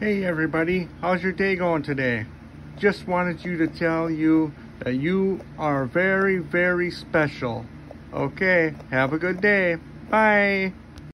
Hey everybody, how's your day going today? Just wanted you to tell you that you are very, very special. Okay, have a good day. Bye.